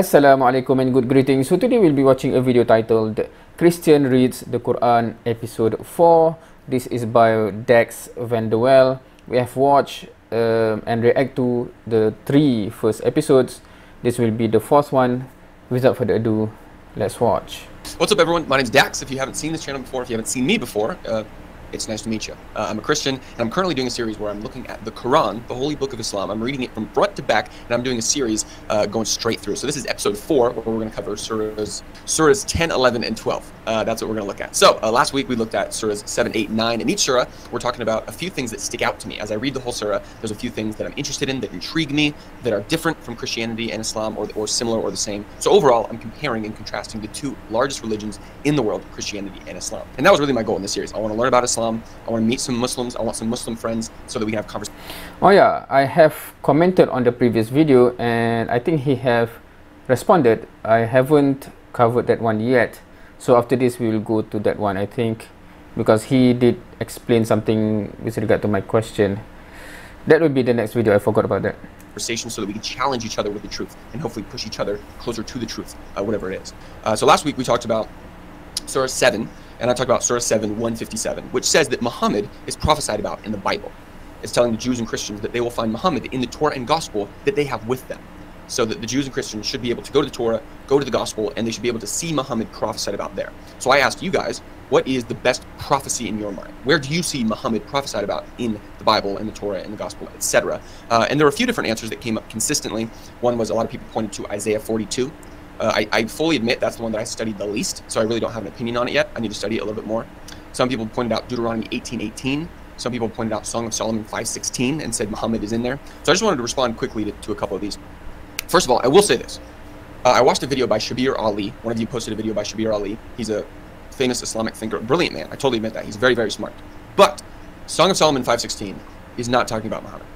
Assalamualaikum and good greetings. So today we'll be watching a video titled Christian Reads the Quran episode 4. This is by Dex Van. We have watched um, and react to the three first episodes. This will be the fourth one. Without further ado, let's watch. What's up, everyone? My name is Dax. If you haven't seen this channel before, if you haven't seen me before, uh, it's nice to meet you. Uh, I'm a Christian, and I'm currently doing a series where I'm looking at the Quran, the holy book of Islam. I'm reading it from front to back, and I'm doing a series uh, going straight through. So this is episode 4, where we're going to cover surahs, surahs 10, 11, and 12. Uh, that's what we're going to look at. So uh, last week we looked at surahs 7, 8, 9, and each surah we're talking about a few things that stick out to me. As I read the whole surah, there's a few things that I'm interested in, that intrigue me, that are different from Christianity and Islam, or, or similar or the same. So overall, I'm comparing and contrasting the two largest religions in the world, Christianity and Islam. And that was really my goal in this series. I want to learn about Islam, I want to meet some Muslims. I want some Muslim friends so that we can have conversation. Oh yeah, I have commented on the previous video and I think he have responded. I haven't covered that one yet. So after this we will go to that one I think because he did explain something with regard to my question. That will be the next video. I forgot about that. Conversation so that we can challenge each other with the truth and hopefully push each other closer to the truth, uh, whatever it is. Uh, so last week we talked about Surah 7, and I talked about Surah 7, 157, which says that Muhammad is prophesied about in the Bible. It's telling the Jews and Christians that they will find Muhammad in the Torah and Gospel that they have with them. So that the Jews and Christians should be able to go to the Torah, go to the Gospel, and they should be able to see Muhammad prophesied about there. So I asked you guys, what is the best prophecy in your mind? Where do you see Muhammad prophesied about in the Bible and the Torah and the Gospel, etc.? Uh, and there were a few different answers that came up consistently. One was a lot of people pointed to Isaiah 42, uh, I, I, fully admit that's the one that I studied the least, so I really don't have an opinion on it yet. I need to study it a little bit more. Some people pointed out Deuteronomy 18:18. Some people pointed out Song of Solomon 5:16 and said Muhammad is in there. So I just wanted to respond quickly to, to a couple of these. First of all, I will say this. Uh, I watched a video by Shabir Ally. One of you posted a video by Shabir Ally. He's a famous Islamic thinker, brilliant man. I totally admit that. He's very, very smart. But Song of Solomon 5:16 is not talking about Muhammad.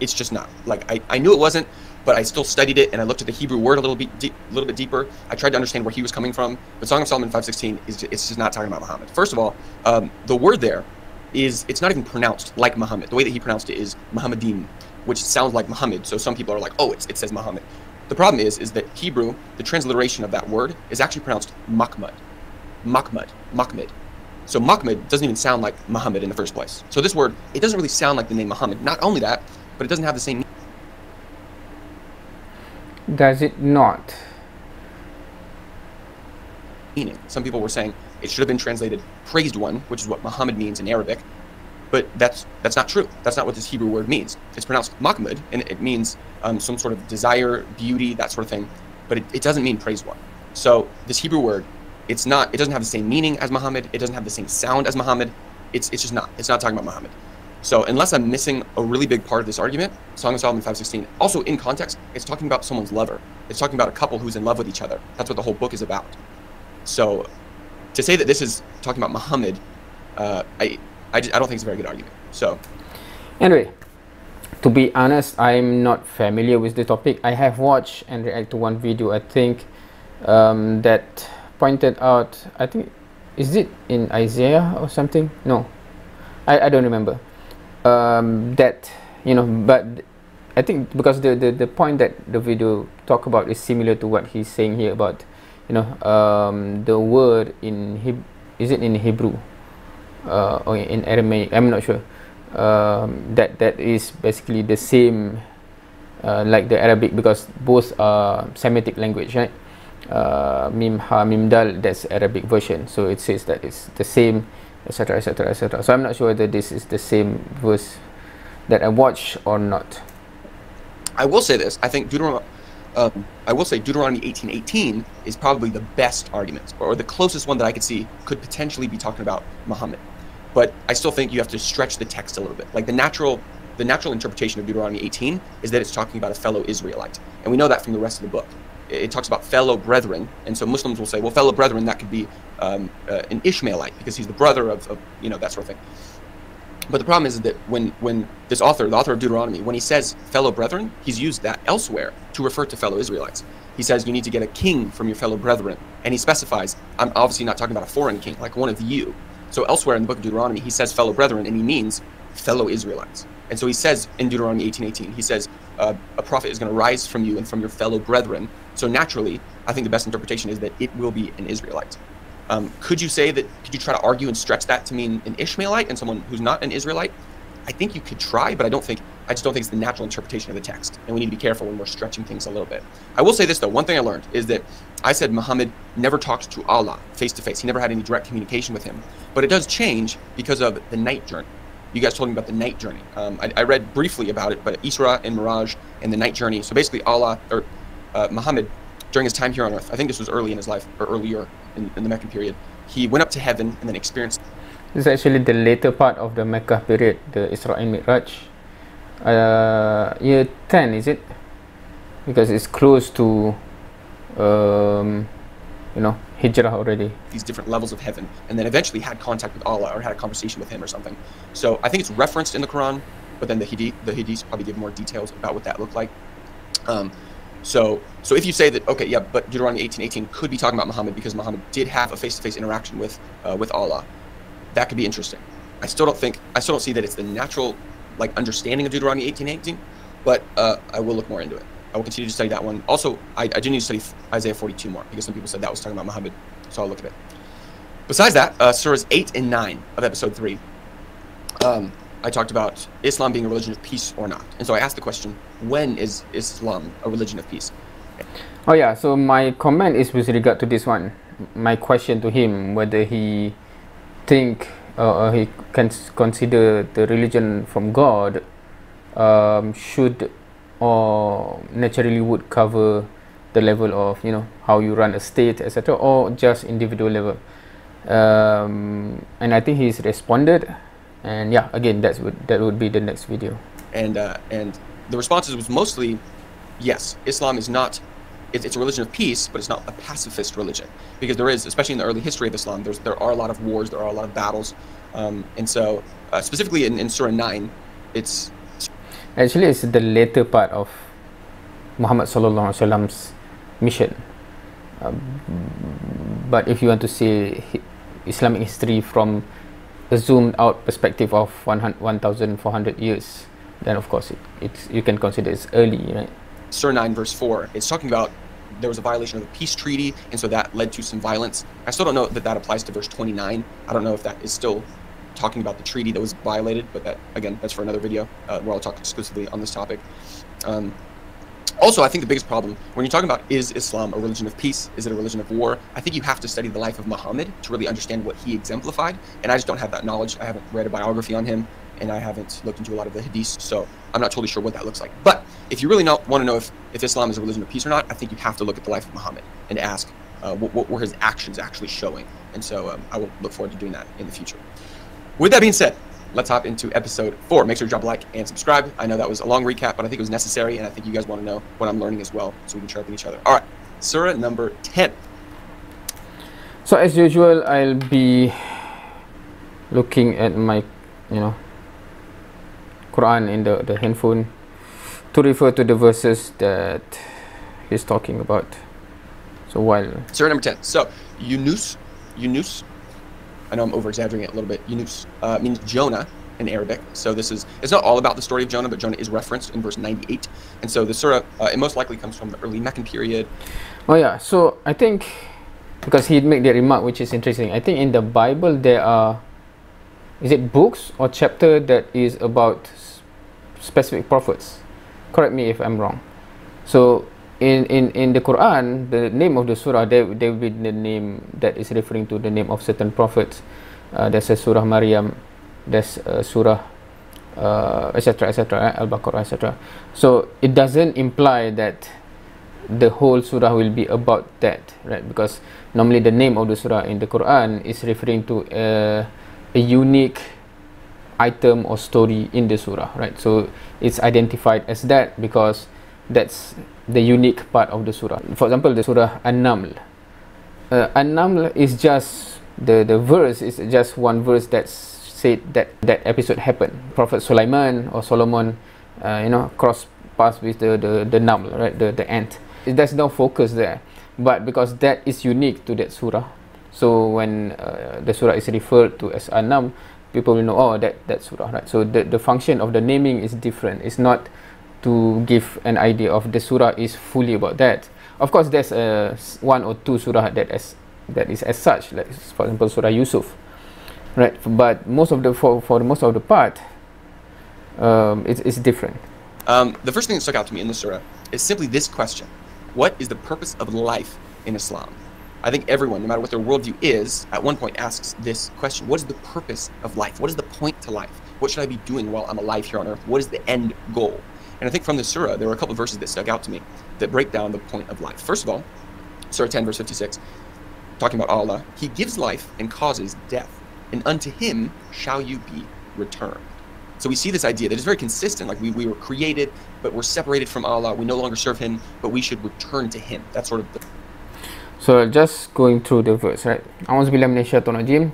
It's just not. Like I, I knew it wasn't but I still studied it and I looked at the Hebrew word a little bit, a little bit deeper. I tried to understand where he was coming from. But Song of Solomon 5:16 is it's just not talking about Muhammad. First of all, um, the word there is it's not even pronounced like Muhammad. The way that he pronounced it is Muhammadin, which sounds like Muhammad. So some people are like, oh, it says Muhammad. The problem is, is that Hebrew, the transliteration of that word is actually pronounced Mahmud, Mahmud, Mahmud. So Mahmud doesn't even sound like Muhammad in the first place. So this word, it doesn't really sound like the name Muhammad. Not only that, but it doesn't have the same does it not? Meaning, some people were saying it should have been translated praised one, which is what Muhammad means in Arabic, but that's that's not true. That's not what this Hebrew word means. It's pronounced Mahmud, and it means um, some sort of desire, beauty, that sort of thing, but it, it doesn't mean praise one. So this Hebrew word, it's not. It doesn't have the same meaning as Muhammad. It doesn't have the same sound as Muhammad. It's it's just not. It's not talking about Muhammad. So unless I'm missing a really big part of this argument, Song of Solomon 5.16, also in context, it's talking about someone's lover. It's talking about a couple who's in love with each other. That's what the whole book is about. So to say that this is talking about Muhammad, uh, I, I, just, I don't think it's a very good argument. So anyway, to be honest, I'm not familiar with the topic. I have watched and reacted to one video, I think, um, that pointed out, I think, is it in Isaiah or something? No, I, I don't remember um, that you know but I think because the, the the point that the video talk about is similar to what he's saying here about you know um, the word in Heb- is it in Hebrew uh, or in Aramaic I'm not sure. Um, that that is basically the same uh, like the Arabic because both are Semitic language right? Uh, mim ha mim dal that's Arabic version. So it says that it's the same etc etc etc so i'm not sure whether this is the same verse that i watch or not. I will say this. I think deuteronomy um, I will say Deuteronomy 18:18 is probably the best argument, or the closest one that I could see could potentially be talking about Muhammad. But I still think you have to stretch the text a little bit. Like the natural, the natural interpretation of Deuteronomy 18 is that it's talking about a fellow Israelite, and we know that from the rest of the book it talks about fellow brethren, and so Muslims will say, well, fellow brethren, that could be um, uh, an Ishmaelite because he's the brother of, of, you know, that sort of thing. But the problem is that when, when this author, the author of Deuteronomy, when he says fellow brethren, he's used that elsewhere to refer to fellow Israelites. He says you need to get a king from your fellow brethren, and he specifies, I'm obviously not talking about a foreign king, like one of you. So elsewhere in the book of Deuteronomy, he says fellow brethren, and he means fellow Israelites. And so he says in Deuteronomy 18:18, he says, uh, a prophet is going to rise from you and from your fellow brethren. So naturally, I think the best interpretation is that it will be an Israelite. Um, could you say that? Could you try to argue and stretch that to mean an Ishmaelite and someone who's not an Israelite? I think you could try, but I don't think I just don't think it's the natural interpretation of the text, and we need to be careful when we're stretching things a little bit. I will say this though: one thing I learned is that I said Muhammad never talked to Allah face to face. He never had any direct communication with him, but it does change because of the night journey. You guys told me about the night journey. Um, I, I, read briefly about it, but Isra and Miraj and the night journey. So basically, Allah or uh, Muhammad during his time here on earth, I think this was early in his life or earlier in, in the Meccan period, he went up to heaven and then experienced. This is actually the later part of the Mecca period, the Isra and Miraj. Uh, year 10, is it? Because it's close to, um, you know, hijrah already. These different levels of heaven, and then eventually had contact with Allah or had a conversation with Him or something. So I think it's referenced in the Quran, but then the Hadith, the Hadiths probably give more details about what that looked like. Um, so, so if you say that, okay, yeah, but Deuteronomy 18:18 could be talking about Muhammad because Muhammad did have a face-to-face interaction with uh, with Allah, that could be interesting. I still don't think, I still don't see that it's the natural, like understanding of Deuteronomy 18:18, but uh, I will look more into it. I will continue to study that one. Also, I, I do need to study Isaiah 42 more because some people said that was talking about Muhammad, so I'll look at it. Besides that, uh, surahs 8 and 9 of episode 3. Um, I talked about Islam being a religion of peace or not. And so I asked the question, when is Islam a religion of peace? Oh yeah, so my comment is with regard to this one. My question to him, whether he think uh, he can consider the religion from God um, should or naturally would cover the level of you know how you run a state etc or just individual level um, and I think he's responded and yeah again that's what that would be the next video and uh, and the responses was mostly yes islam is not it, it's a religion of peace but it's not a pacifist religion. Because there is especially in the early history of islam there's there are a lot of wars there are a lot of battles. Um, and so uh, specifically in, in surah 9 it's actually it's the later part of muhammad sallallahu mission. Um, but if you want to see islamic history from a zoomed out perspective of 1,400 years, then of course it, it's, you can consider it's early, right? Surah 9 verse 4, it's talking about there was a violation of the peace treaty, and so that led to some violence. I still don't know that that applies to verse 29. I don't know if that is still talking about the treaty that was violated, but that, again, that's for another video uh, where I'll talk exclusively on this topic. Um, also, I think the biggest problem when you're talking about is Islam a religion of peace? Is it a religion of war? I think you have to study the life of Muhammad to really understand what he exemplified. And I just don't have that knowledge. I haven't read a biography on him, and I haven't looked into a lot of the hadiths, so I'm not totally sure what that looks like. But if you really not, want to know if, if Islam is a religion of peace or not, I think you have to look at the life of Muhammad and ask uh, what, what, were his actions actually showing. And so um, I will look forward to doing that in the future. With that being said, let's hop into episode four. Make sure to drop a like and subscribe. I know that was a long recap, but I think it was necessary, and I think you guys want to know what I'm learning as well, so we can sharpen each other. All right, Surah number 10. So as usual, I'll be looking at my, you know, Quran in the, the handphone to refer to the verses that he's talking about. So while Surah number 10. So Yunus, Yunus I know I'm over exaggerating it a little bit. Yunus uh, means Jonah in Arabic. So this is, it's not all about the story of Jonah, but Jonah is referenced in verse 98. And so the surah, uh, it most likely comes from the early Meccan period. Oh yeah, so I think, because he made the remark which is interesting, I think in the Bible there are, is it books or chapter that is about specific prophets? Correct me if I'm wrong. So in, in, in the Quran, the name of the surah, there, there will be the name that is referring to the name of certain prophets. Uh, there's a surah Maryam, there's a surah, etc., uh, etc., et Al-Baqarah, etc. So it doesn't imply that the whole surah will be about that, right? Because normally the name of the surah in the Quran is referring to a, a unique item or story in the surah, right? So it's identified as that because that's the unique part of the surah. For example, the surah An-Naml. Uh, An-Naml is just the the verse is just one verse that said that that episode happened. Prophet Sulaiman or Solomon, uh, you know, cross paths with the the the Naml, right? The the ant. There's no focus there, but because that is unique to that surah, so when uh, the surah is referred to as An-Naml, people will know oh that that surah, right? So the the function of the naming is different. It's not to give an idea of the surah is fully about that. Of course, there's a one or two surah that as that is as such, like for example, Surah Yusuf, right? But most of the for for most of the part, um, it's it's different. Um, the first thing that stuck out to me in the surah is simply this question: What is the purpose of life in Islam? I think everyone, no matter what their worldview is, at one point asks this question What is the purpose of life? What is the point to life? What should I be doing while I'm alive here on earth? What is the end goal? And I think from the surah, there were a couple verses that stuck out to me that break down the point of life. First of all, Surah 10, verse 56, talking about Allah, He gives life and causes death, and unto Him shall you be returned. So we see this idea that is very consistent. Like we, we were created, but we're separated from Allah. We no longer serve Him, but we should return to Him. That's sort of the So just going through the verse, right? أعوذ بالله من الشيطان الرجيم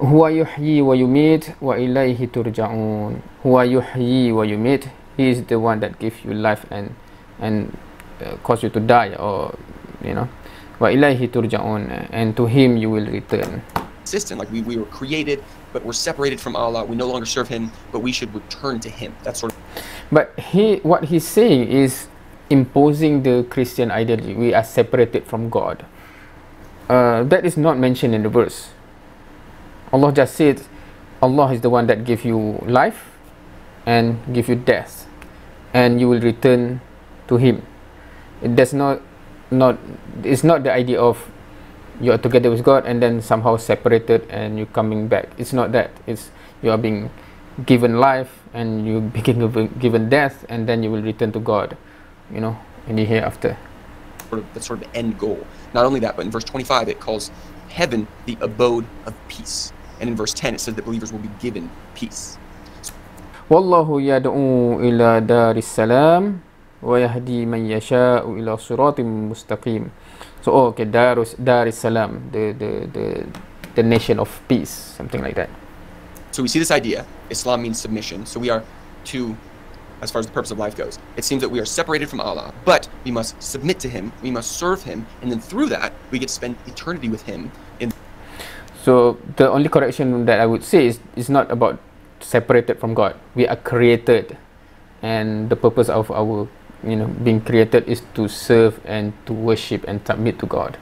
هو يحيي ويميت وإليه ترجعون هو يحيي ويميت He is the one that gives you life and and uh, cause you to die or you know وإليه ترجعون and to Him you will return consistent. Like we, we were created, but we're separated from Allah. We no longer serve Him, but we should return to Him. That's sort of But he, what he's saying is imposing the Christian ideology. We are separated from God. Uh, that is not mentioned in the verse. Allah just said, Allah is the one that give you life and give you death, and you will return to Him. It does not, not. It's not the idea of you are together with God and then somehow separated and you're coming back. It's not that. It's you are being given life and you being given death and then you will return to God You know, in the hereafter. sort of that's sort of the end goal. Not only that, but in verse 25 it calls heaven the abode of peace, and in verse 10 it says that believers will be given peace. والله يدعو إلى دار السلام ويهدي من يشاء إلى صراط مستقيم. So oh, okay, Darus Dar es Salam, the, the the the nation of peace, something like that. So we see this idea. Islam means submission. So we are to, as far as the purpose of life goes, it seems that we are separated from Allah, but we must submit to Him, we must serve Him, and then through that we get to spend eternity with Him. In So the only correction that I would say is is not about separated from God. We are created, and the purpose of our you know being created is to serve and to worship and submit to God.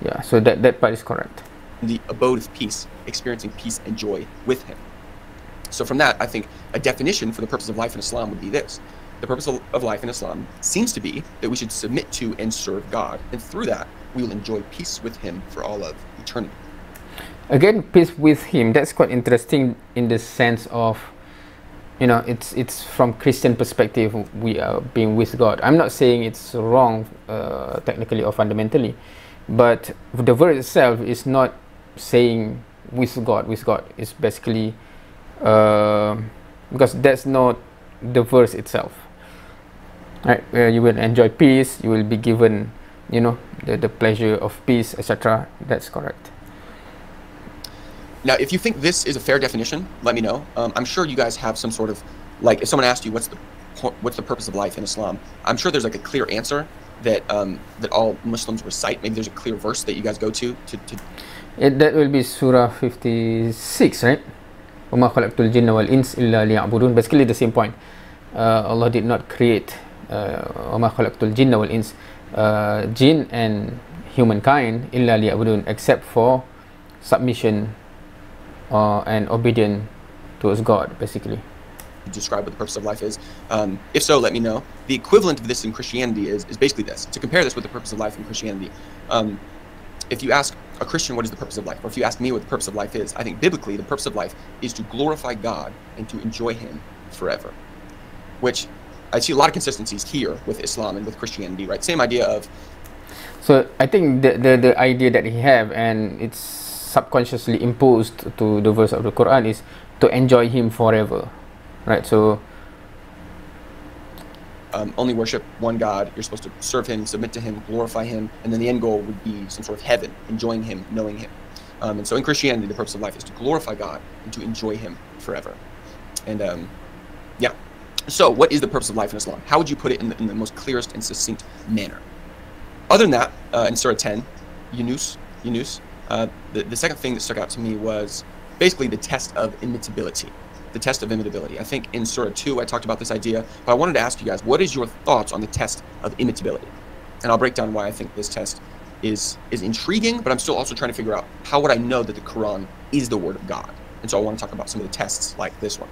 Yeah, so that that part is correct. the abode of peace, experiencing peace and joy with Him. So from that, I think a definition for the purpose of life in Islam would be this: the purpose of life in Islam seems to be that we should submit to and serve God, and through that we will enjoy peace with Him for all of eternity. Again, peace with Him. That's quite interesting in the sense of, you know, it's it's from Christian perspective we are being with God. I'm not saying it's wrong uh, technically or fundamentally, but the word itself is not saying with God with God. It's basically uh, because that's not the verse itself. Right, where you will enjoy peace, you will be given, you know, the, the pleasure of peace, etc. That's correct. Now, if you think this is a fair definition, let me know. Um, I'm sure you guys have some sort of like if someone asked you what's the what's the purpose of life in Islam, I'm sure there's like a clear answer that um, that all Muslims recite. Maybe there's a clear verse that you guys go to to, to It, that will be Surah 56, right? وَمَا خَلَقْتُ الْجِنَّ وَالْإِنسِ إِلَّا لِيَعْبُدُونَ Basically the same point. Uh, Allah did not create uh, وَمَا خَلَقْتُ الْجِنَّ وَالْإِنسِ uh, Jinn and humankind إِلَّا لِيَعْبُدُونَ except for submission uh, and obedience towards God, basically. describe what the purpose of life is. Um, if so, let me know. The equivalent of this in Christianity is, is basically this. To compare this with the purpose of life in Christianity, um, if you ask a Christian what is the purpose of life, or if you ask me what the purpose of life is, I think biblically the purpose of life is to glorify God and to enjoy Him forever. Which I see a lot of consistencies here with Islam and with Christianity, right? Same idea of So I think the, the, the idea that he have and it's subconsciously imposed to the verse of the Quran is to enjoy him forever. Right? So um, only worship one God. You're supposed to serve Him, submit to Him, glorify Him, and then the end goal would be some sort of heaven, enjoying Him, knowing Him. Um, and so in Christianity, the purpose of life is to glorify God and to enjoy Him forever. And um, yeah. So, what is the purpose of life in Islam? How would you put it in the, in the most clearest and succinct manner? Other than that, uh, in Surah 10, Yunus, Yunus, uh, the, the second thing that stuck out to me was basically the test of imitability. The test of imitability. I think in Surah 2 I talked about this idea, but I wanted to ask you guys, what is your thoughts on the test of imitability? And I'll break down why I think this test is is intriguing, but I'm still also trying to figure out how would I know that the Quran is the word of God. And so I want to talk about some of the tests like this one.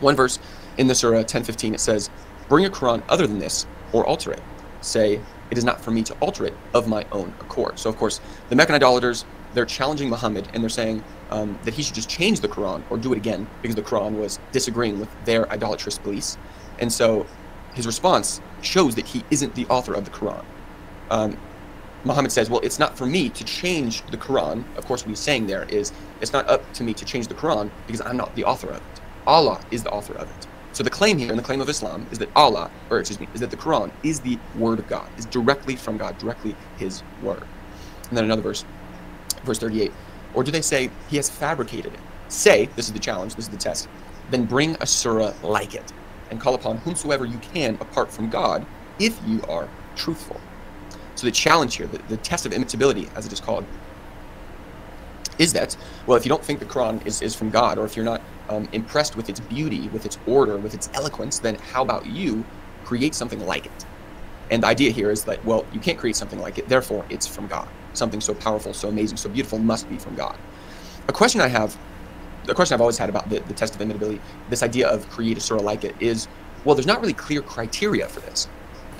One verse in the Surah 10:15 it says, "Bring a Quran other than this or alter it. Say, it is not for me to alter it of my own accord." So of course, the Meccan idolaters they're challenging Muhammad and they're saying um, that he should just change the Quran or do it again because the Quran was disagreeing with their idolatrous beliefs. And so his response shows that he isn't the author of the Quran. Um, Muhammad says, Well, it's not for me to change the Quran. Of course, what he's saying there is, It's not up to me to change the Quran because I'm not the author of it. Allah is the author of it. So the claim here, and the claim of Islam, is that Allah, or excuse me, is that the Quran is the word of God, is directly from God, directly His word. And then another verse, verse 38. Or do they say He has fabricated it? Say, this is the challenge, this is the test, then bring a surah like it, and call upon whomsoever you can apart from God, if you are truthful. So the challenge here, the, the test of imitability, as it is called, is that, well, if you don't think the Quran is, is from God, or if you're not um, impressed with its beauty, with its order, with its eloquence, then how about you create something like it? And the idea here is that, well, you can't create something like it, therefore it's from God. Something so powerful, so amazing, so beautiful must be from God. A question I have, the question I've always had about the, the test of imitability, this idea of create a surah like it, is, well, there's not really clear criteria for this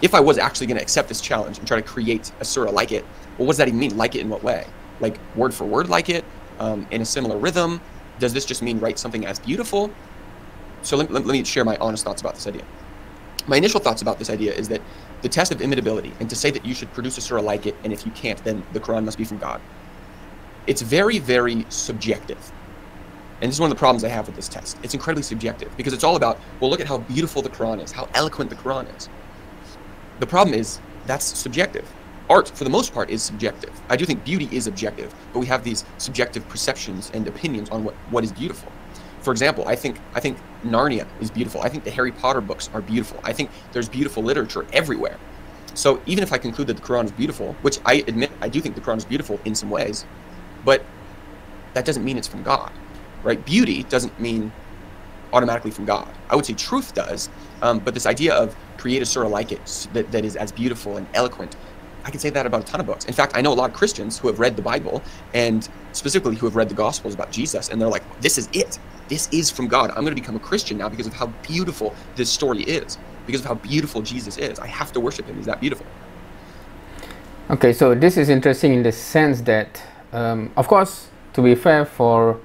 if I was actually going to accept this challenge and try to create a surah like it, well, what does that even mean? Like it in what way? Like word for word like it, um, in a similar rhythm? Does this just mean write something as beautiful? So let, let, let me share my honest thoughts about this idea. My initial thoughts about this idea is that the test of imitability, and to say that you should produce a surah like it, and if you can't, then the Quran must be from God, it's very, very subjective. And this is one of the problems I have with this test. It's incredibly subjective because it's all about, well, look at how beautiful the Quran is, how eloquent the Quran is. The problem is that's subjective. Art, for the most part, is subjective. I do think beauty is objective, but we have these subjective perceptions and opinions on what, what is beautiful. For example, I think I think Narnia is beautiful. I think the Harry Potter books are beautiful. I think there's beautiful literature everywhere. So even if I conclude that the Quran is beautiful, which I admit I do think the Quran is beautiful in some ways, but that doesn't mean it's from God, right? Beauty doesn't mean automatically from God. I would say truth does, um, but this idea of create a surah like it that, that is as beautiful and eloquent, I can say that about a ton of books. In fact, I know a lot of Christians who have read the Bible and specifically who have read the Gospels about Jesus, and they're like, this is it. This is from God. I'm going to become a Christian now because of how beautiful this story is, because of how beautiful Jesus is. I have to worship him. He's that beautiful. Okay, so this is interesting in the sense that, um, of course, to be fair, for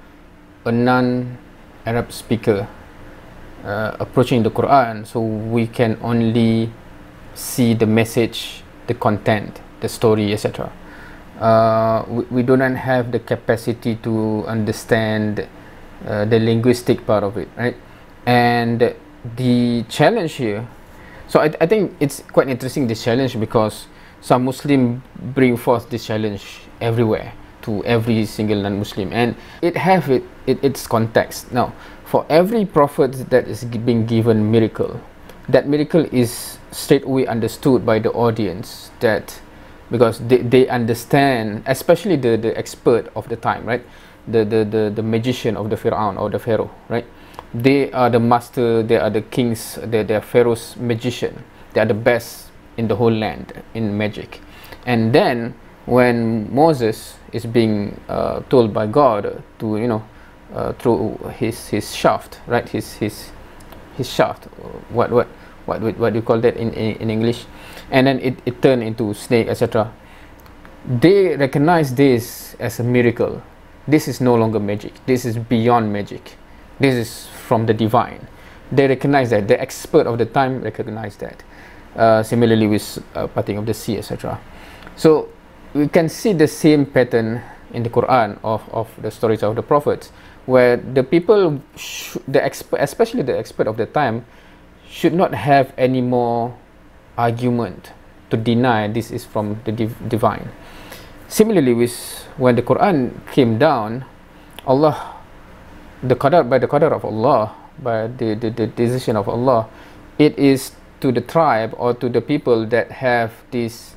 a non Arab speaker uh, approaching the Quran, so we can only see the message, the content, the story, etc. Uh, we, we do not have the capacity to understand uh, the linguistic part of it, right? And the challenge here, so I, I think it's quite interesting this challenge because some Muslim bring forth this challenge everywhere to every single non-Muslim, and it have it, it its context. Now, for every prophet that is being given miracle, that miracle is straightway understood by the audience that because they, they understand, especially the, the expert of the time, right? The, the, the, the magician of the Pharaoh or the Pharaoh, right? They are the master, they are the kings, they, they are Pharaoh's magician. They are the best in the whole land in magic. And then when Moses is being uh, told by God to, you know, uh, through his his shaft, right? His his his shaft. What what what what do you call that in in, in English? And then it, it turned into snake, etc. They recognize this as a miracle. This is no longer magic. This is beyond magic. This is from the divine. They recognize that. The expert of the time recognize that. Uh, similarly with uh, parting of the sea, etc. So we can see the same pattern in the Quran of, of the stories of the prophets where the people, the expert, especially the expert of the time, should not have any more argument to deny this is from the div divine. Similarly, with when the Quran came down, Allah, the qadar by the qadar of Allah, by the, the, the decision of Allah, it is to the tribe or to the people that have this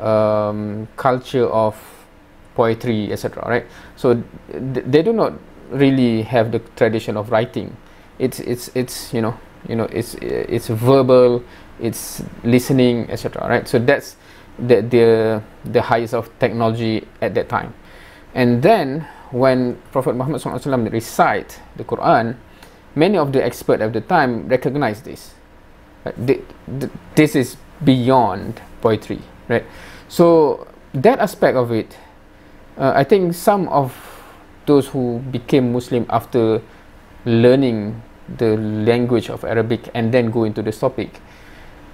um, culture of poetry, etc. Right? So th they do not really have the tradition of writing it's it's it's you know you know it's it's verbal it's listening etc right so that's the the the highest of technology at that time. And then when prophet muhammad SAW recite the quran many of the experts at the time recognize this. The, this is beyond poetry right? So that aspect of it uh, i think some of those who became muslim after learning the language of arabic and then go into this topic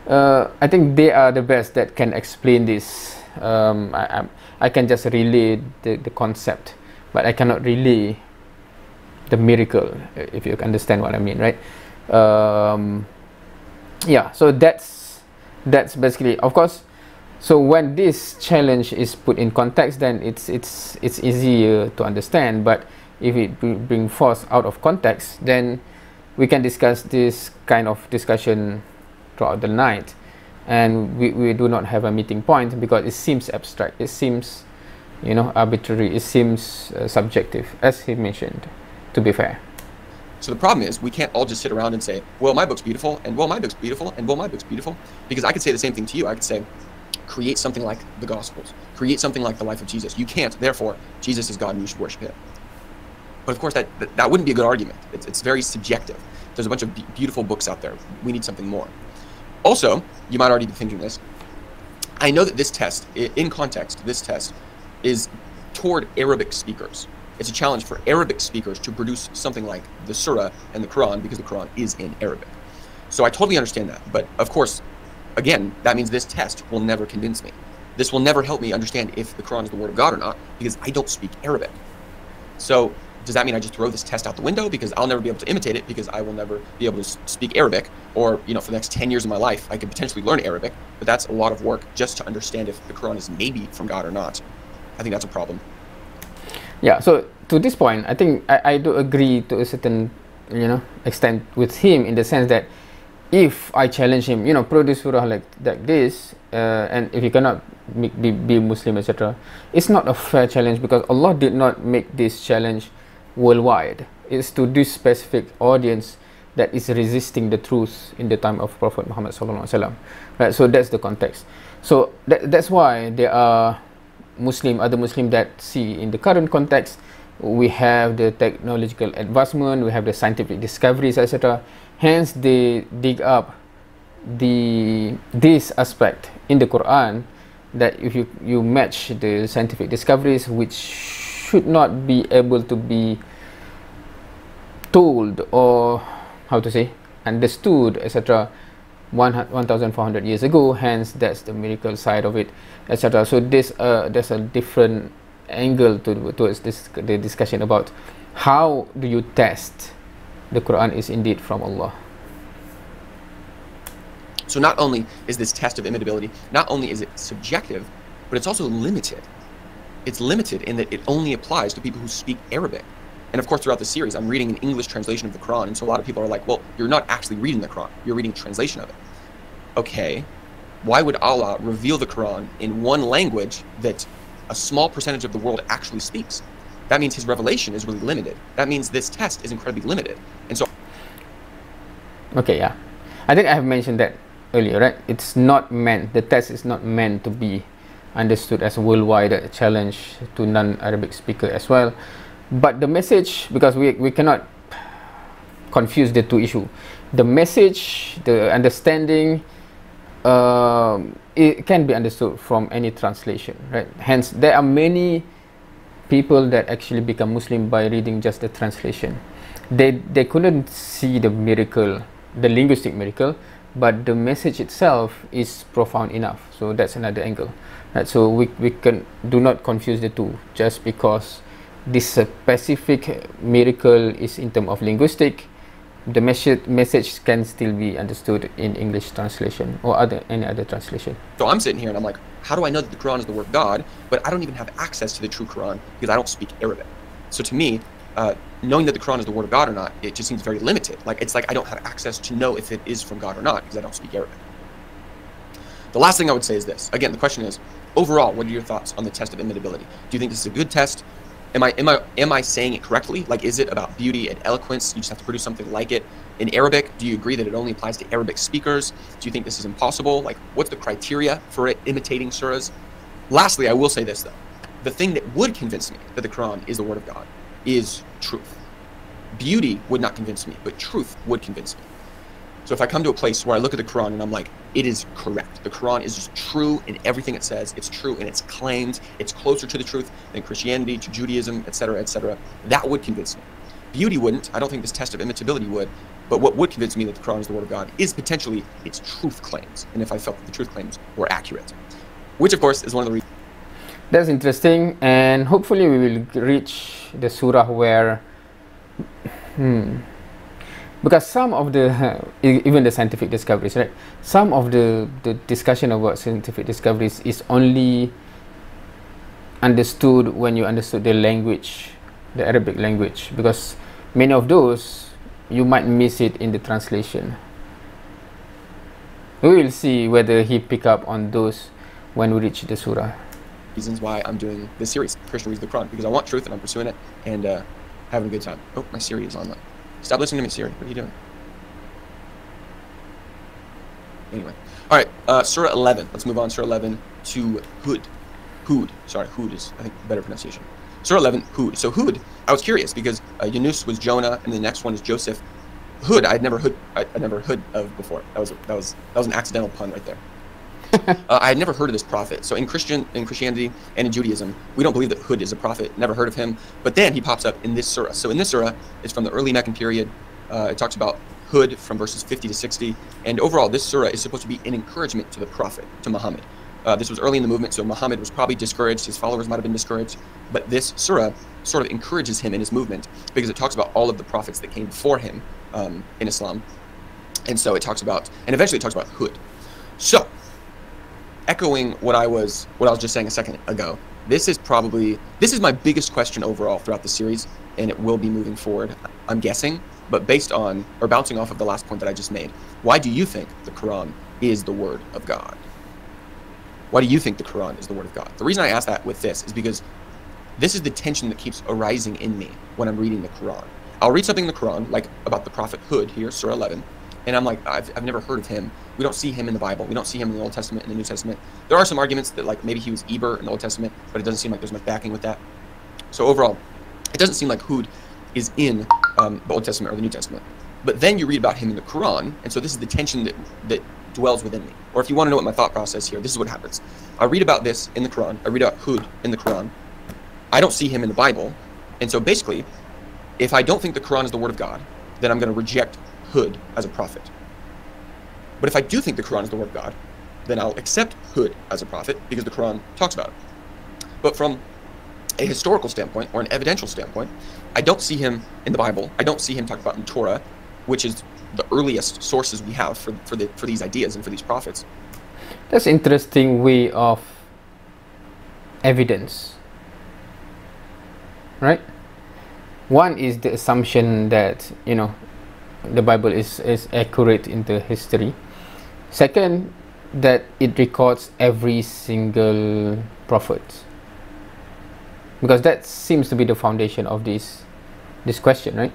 uh, i think they are the best that can explain this. Um, I, I, I can just relay the, the concept but i cannot relay the miracle if you understand what i mean right? Um, yeah so that's that's basically of course so when this challenge is put in context then it's it's it's easier to understand but if it bring forth out of context then we can discuss this kind of discussion throughout the night and we, we do not have a meeting point because it seems abstract it seems you know arbitrary it seems uh, subjective as he mentioned to be fair so the problem is we can't all just sit around and say, well, my book's beautiful, and well, my book's beautiful, and well, my book's beautiful. Because I could say the same thing to you. I could say, create something like the Gospels, create something like the life of Jesus. You can't, therefore, Jesus is God and you should worship him. But of course, that, that, that wouldn't be a good argument. It's, it's very subjective. There's a bunch of be beautiful books out there. We need something more. Also, you might already be thinking this. I know that this test, in context, this test is toward Arabic speakers. It's a challenge for Arabic speakers to produce something like the Surah and the Quran because the Quran is in Arabic. So I totally understand that. But of course, again, that means this test will never convince me. This will never help me understand if the Quran is the word of God or not because I don't speak Arabic. So does that mean I just throw this test out the window because I'll never be able to imitate it because I will never be able to speak Arabic or you know for the next 10 years of my life I could potentially learn Arabic but that's a lot of work just to understand if the Quran is maybe from God or not. I think that's a problem. Yeah, so to this point, I think I, I do agree to a certain you know extent with him in the sense that if I challenge him, you know, produce surah like like this, uh, and if he cannot make, be, be Muslim, etc., it's not a fair challenge because Allah did not make this challenge worldwide. It's to this specific audience that is resisting the truth in the time of Prophet Muhammad sallallahu. Right, so that's the context. So that, that's why there are Muslim, other Muslim that see in the current context, we have the technological advancement, we have the scientific discoveries, etc. Hence, they dig up the this aspect in the Quran that if you you match the scientific discoveries, which should not be able to be told or how to say understood, etc. 1400 years ago hence that's the miracle side of it etc so this uh, there's a different angle to towards this the discussion about how do you test the quran is indeed from allah. So not only is this test of imitability not only is it subjective but it's also limited. It's limited in that it only applies to people who speak arabic and of course, throughout the series, I'm reading an English translation of the Quran. And so a lot of people are like, well, you're not actually reading the Quran, you're reading a translation of it. Okay, why would Allah reveal the Quran in one language that a small percentage of the world actually speaks? That means his revelation is really limited. That means this test is incredibly limited. And so. Okay, yeah. I think I have mentioned that earlier, right? It's not meant, the test is not meant to be understood as a worldwide challenge to non Arabic speaker as well but the message because we, we cannot confuse the two issue. The message the understanding uh, it can be understood from any translation right? Hence there are many people that actually become muslim by reading just the translation. They they couldn't see the miracle the linguistic miracle but the message itself is profound enough. So that's another angle right? So we, we can do not confuse the two just because this specific miracle is in terms of linguistic. The message message can still be understood in english translation or other any other translation. So i'm sitting here and i'm like how do i know that the quran is the word of god but i don't even have access to the true quran because i don't speak arabic? So to me uh, knowing that the quran is the word of god or not it just seems very limited. Like it's like i don't have access to know if it is from god or not because i don't speak arabic. The last thing i would say is this. Again the question is overall what are your thoughts on the test of imitability do you think this is a good test Am I am I am I saying it correctly? Like, is it about beauty and eloquence? You just have to produce something like it. In Arabic, do you agree that it only applies to Arabic speakers? Do you think this is impossible? Like, what's the criteria for it imitating surahs? Lastly, I will say this though: the thing that would convince me that the Quran is the word of God is truth. Beauty would not convince me, but truth would convince me. So if I come to a place where I look at the Quran and I'm like, it is correct. The Quran is true in everything it says. It's true in its claims. It's closer to the truth than Christianity, to Judaism, etc., etc. That would convince me. Beauty wouldn't. I don't think this test of imitability would. But what would convince me that the Quran is the Word of God is potentially its truth claims, and if I felt that the truth claims were accurate, which of course is one of the reasons. That's interesting, and hopefully we will reach the surah where. Hmm, because some of the even the scientific discoveries right? Some of the the discussion about scientific discoveries is only understood when you understood the language the arabic language. Because many of those you might miss it in the translation. We will see whether he pick up on those when we reach the surah. Reasons why i'm doing this series. Christian reads the quran because i want truth and i'm pursuing it and uh, having a good time. Oh my siri is online Stop listening to me, Siri. What are you doing? Anyway. All right, uh, Surah 11. Let's move on, Surah 11 to Hud. Hud. Sorry, Hud is, I think, better pronunciation. Surah 11, Hud. So Hud, I was curious because uh, Yunus was Jonah, and the next one is Joseph. Hud, I'd never hood, I'd never heard of before. That was that was that was an accidental pun right there. uh, I had never heard of this prophet. So in Christian, in Christianity, and in Judaism, we don't believe that Hud is a prophet. Never heard of him. But then he pops up in this surah. So in this surah, it's from the early Meccan period. Uh, it talks about Hud from verses 50 to 60. And overall, this surah is supposed to be an encouragement to the prophet, to Muhammad. Uh, this was early in the movement, so Muhammad was probably discouraged. His followers might have been discouraged. But this surah sort of encourages him in his movement because it talks about all of the prophets that came before him um, in Islam. And so it talks about, and eventually it talks about Hud. So echoing what I was what I was just saying a second ago. This is probably this is my biggest question overall throughout the series, and it will be moving forward. I'm guessing, but based on or bouncing off of the last point that I just made, why do you think the Quran is the word of God? Why do you think the Quran is the word of God? The reason I ask that with this is because this is the tension that keeps arising in me when I'm reading the Quran. I'll read something in the Quran, like about the Prophet Hud here, Surah 11, and I'm like, I've, I've never heard of him. We don't see him in the Bible. We don't see him in the Old Testament and the New Testament. There are some arguments that like maybe he was Eber in the Old Testament, but it doesn't seem like there's much backing with that. So overall, it doesn't seem like Hud is in um, the Old Testament or the New Testament. But then you read about him in the Quran, and so this is the tension that, that dwells within me. Or if you want to know what my thought process here, this is what happens. I read about this in the Quran. I read about Hud in the Quran. I don't see him in the Bible. And so basically, if I don't think the Quran is the word of God, then I'm going to reject Hud as a prophet. But if I do think the Quran is the word of God, then I'll accept Hud as a prophet because the Quran talks about it. But from a historical standpoint or an evidential standpoint, I don't see him in the Bible. I don't see him talked about in Torah, which is the earliest sources we have for, for, the, for these ideas and for these prophets. That's interesting way of evidence. Right? One is the assumption that, you know, the Bible is, is accurate in the history. Second, that it records every single prophet. Because that seems to be the foundation of this this question, right?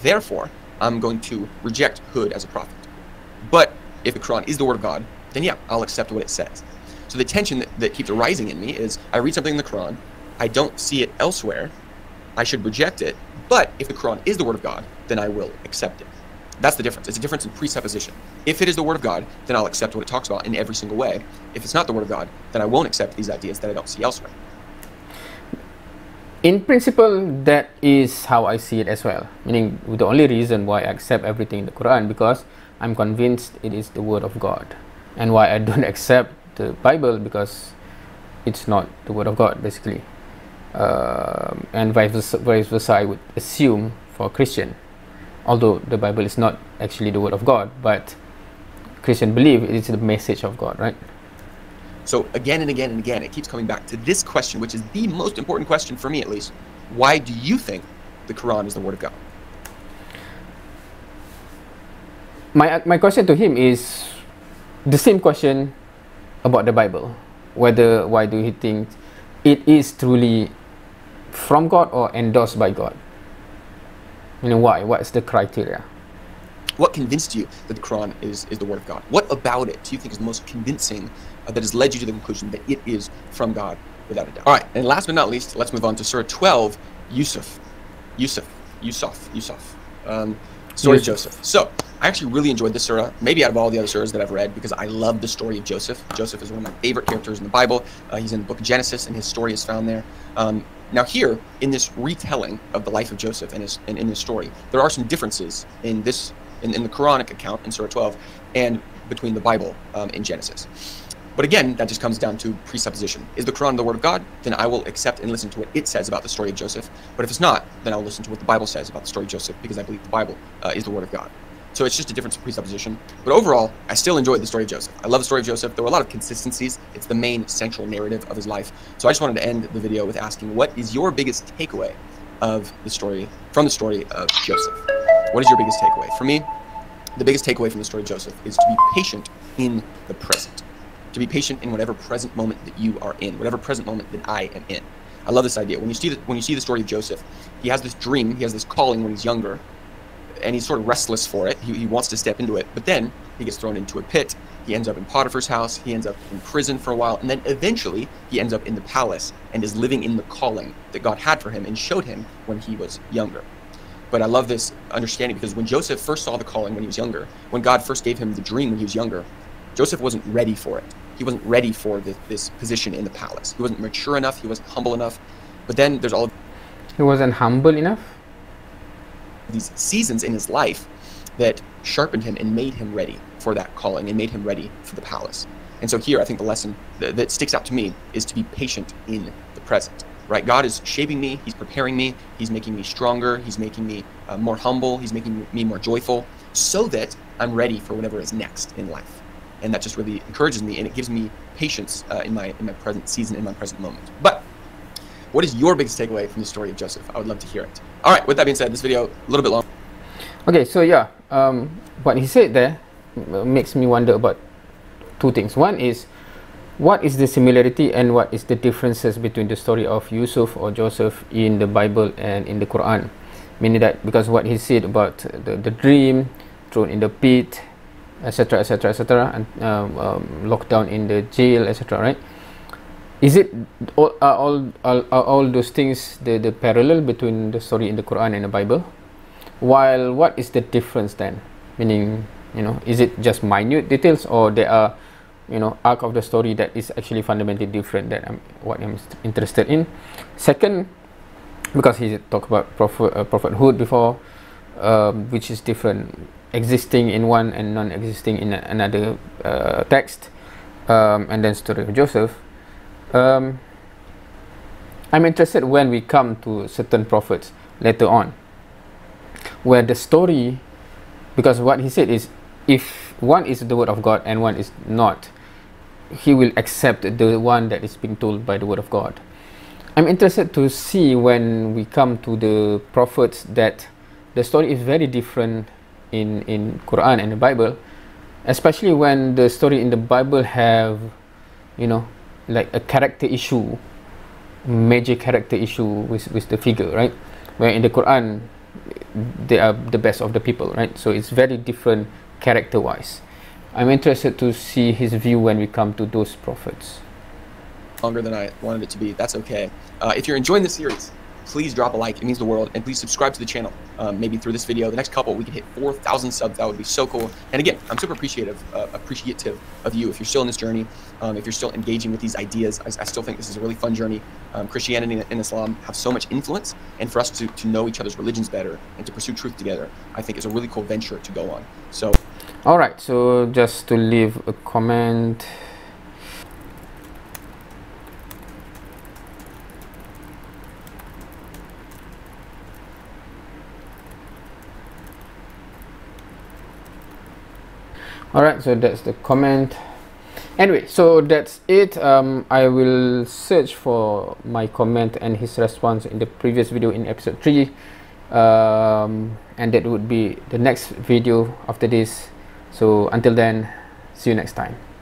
Therefore, I'm going to reject Hud as a prophet. But if the Quran is the word of God, then yeah, I'll accept what it says. So the tension that, that keeps arising in me is I read something in the Quran, I don't see it elsewhere, I should reject it. But if the Quran is the word of God, then I will accept it. That's the difference. It's a difference in presupposition. If it is the word of God, then I'll accept what it talks about in every single way. If it's not the word of God, then I won't accept these ideas that I don't see elsewhere. In principle, that is how I see it as well. Meaning, the only reason why I accept everything in the Quran because I'm convinced it is the word of God, and why I don't accept the Bible because it's not the word of God, basically. Um, and vice versa, vice versa, I would assume for a Christian although the Bible is not actually the word of God, but Christian believe it is the message of God, right? So again and again and again, it keeps coming back to this question, which is the most important question for me at least. Why do you think the Quran is the word of God? My, uh, my question to him is the same question about the Bible. Whether, why do he think it is truly from God or endorsed by God? You know why? What's the criteria? What convinced you that the Quran is, is the word of God? What about it do you think is the most convincing uh, that has led you to the conclusion that it is from God without a doubt? All right, and last but not least, let's move on to Surah 12, Yusuf. Yusuf. Yusuf. Yusuf. Um, story Yusuf. of Joseph. So, I actually really enjoyed this surah, maybe out of all the other surahs that I've read, because I love the story of Joseph. Joseph is one of my favorite characters in the Bible. Uh, he's in the book of Genesis, and his story is found there. Um, now, here, in this retelling of the life of Joseph and, his, and in this story, there are some differences in this in, in the Quranic account in Surah 12 and between the Bible um, in Genesis. But again, that just comes down to presupposition. Is the Quran the word of God? Then I will accept and listen to what it says about the story of Joseph. But if it's not, then I'll listen to what the Bible says about the story of Joseph because I believe the Bible uh, is the word of God. So it's just a difference of presupposition. But overall, I still enjoyed the story of Joseph. I love the story of Joseph. There were a lot of consistencies. It's the main central narrative of his life. So I just wanted to end the video with asking, what is your biggest takeaway of the story, from the story of Joseph? What is your biggest takeaway? For me, the biggest takeaway from the story of Joseph is to be patient in the present. To be patient in whatever present moment that you are in, whatever present moment that I am in. I love this idea. When you see the, when you see the story of Joseph, he has this dream, he has this calling when he's younger, and he's sort of restless for it. He, he wants to step into it, but then he gets thrown into a pit. He ends up in Potiphar's house. He ends up in prison for a while, and then eventually he ends up in the palace and is living in the calling that God had for him and showed him when he was younger. But I love this understanding because when Joseph first saw the calling when he was younger, when God first gave him the dream when he was younger, Joseph wasn't ready for it. He wasn't ready for the, this position in the palace. He wasn't mature enough. He wasn't humble enough. But then there's all He wasn't humble enough. These seasons in his life that sharpened him and made him ready for that calling and made him ready for the palace. And so here, I think the lesson that, that sticks out to me is to be patient in the present. Right? God is shaping me. He's preparing me. He's making me stronger. He's making me uh, more humble. He's making me more joyful, so that I'm ready for whatever is next in life. And that just really encourages me, and it gives me patience uh, in my in my present season, in my present moment. But what is your biggest takeaway from the story of Joseph? I would love to hear it. All right. With that being said, this video a little bit long. Okay, so yeah, um, what he said there makes me wonder about two things. One is what is the similarity and what is the differences between the story of Yusuf or Joseph in the Bible and in the Quran? Meaning that because what he said about the, the dream, thrown in the pit, etc., etc., etc., and um, um, locked down in the jail, etc., right? Is it all, are all, are all those things the, the parallel between the story in the Quran and the Bible? while what is the difference then? Meaning you know is it just minute details or there are you know arc of the story that is actually fundamentally different that I'm what I'm interested in? Second because he talked about prophet, uh, prophethood before um, which is different existing in one and non-existing in another uh, text um, and then story of Joseph um, I'm interested when we come to certain prophets later on where the story because what he said is if one is the word of god and one is not he will accept the one that is being told by the word of god. I'm interested to see when we come to the prophets that the story is very different in in quran and the bible especially when the story in the bible have you know like a character issue major character issue with with the figure right where in the quran they are the best of the people, right? So it's very different character wise. I'm interested to see his view when we come to those prophets. longer than I wanted it to be. That's okay. Uh, if you're enjoying the series, please drop a like. It means the world. And please subscribe to the channel. Um, maybe through this video, the next couple, we can hit 4,000 subs. That would be so cool. And again, I'm super appreciative, uh, appreciative of you. If you're still in this journey, um, if you're still engaging with these ideas, I, I still think this is a really fun journey. Um, Christianity and Islam have so much influence, and for us to, to know each other's religions better and to pursue truth together, I think is a really cool venture to go on. So All right, so just to leave a comment. All right, so that's the comment. Anyway, so that's it. Um, I will search for my comment and his response in the previous video in episode 3. Um, and that would be the next video after this. So until then, see you next time.